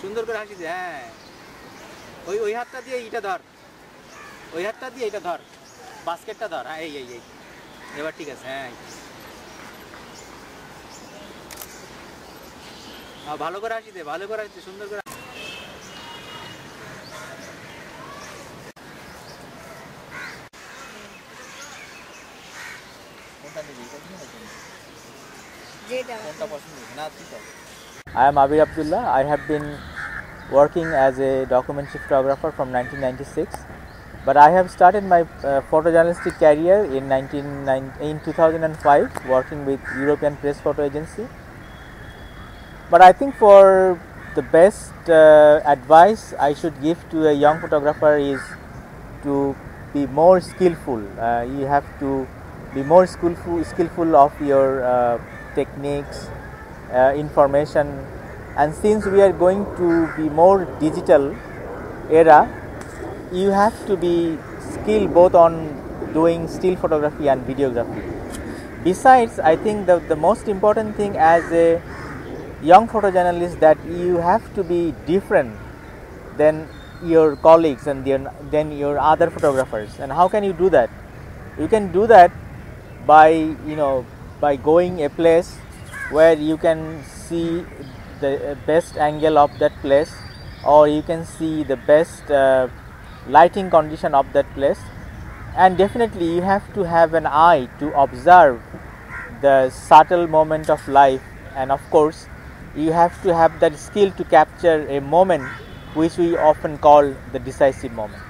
সুন্দর করে হাসি দে হ্যাঁ। ওই ওই হাতটা দিয়ে এইটা ধর। ওই হাতটা দিয়ে এইটা ধর। বাস্কেটটা ধর। হ্যাঁ এই এই এই। এবার ঠিক আছে হ্যাঁ ভালো করে আসি দে ভালো করে হাসি সুন্দর কর। I am Abir Abdullah. I have been working as a documentary photographer from 1996, but I have started my uh, photojournalistic career in 19, in 2005, working with European Press Photo Agency. But I think for the best uh, advice I should give to a young photographer is to be more skillful. Uh, you have to be more skillful, skillful of your uh, techniques, uh, information, and since we are going to be more digital era, you have to be skilled both on doing still photography and videography. Besides, I think the, the most important thing as a young photojournalist that you have to be different than your colleagues and then, then your other photographers. And how can you do that? You can do that by you know by going a place where you can see the uh, best angle of that place or you can see the best uh, lighting condition of that place. And definitely you have to have an eye to observe the subtle moment of life. And of course you have to have that skill to capture a moment which we often call the decisive moment